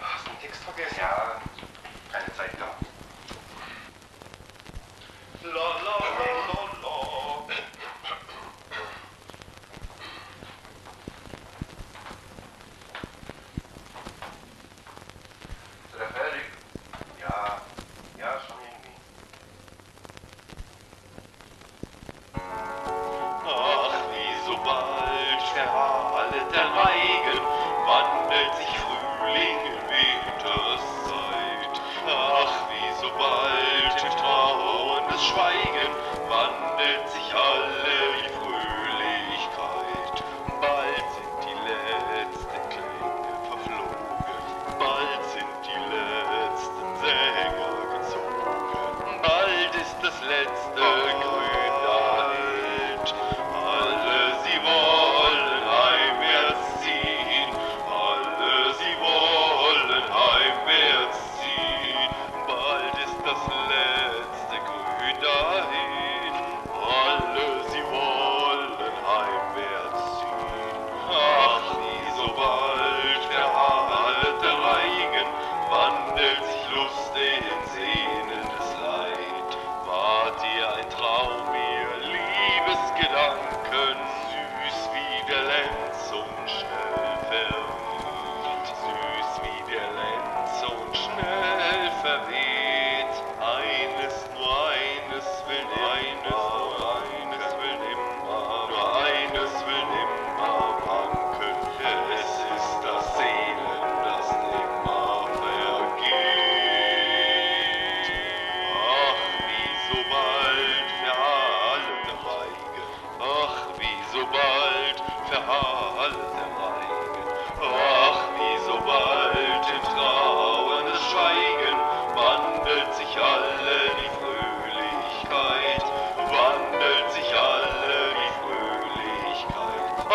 Hast du einen Text? Ja, keine Zeit gehabt. Ach, wie so bald, Strahle der Mann. Schwein.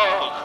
Oh.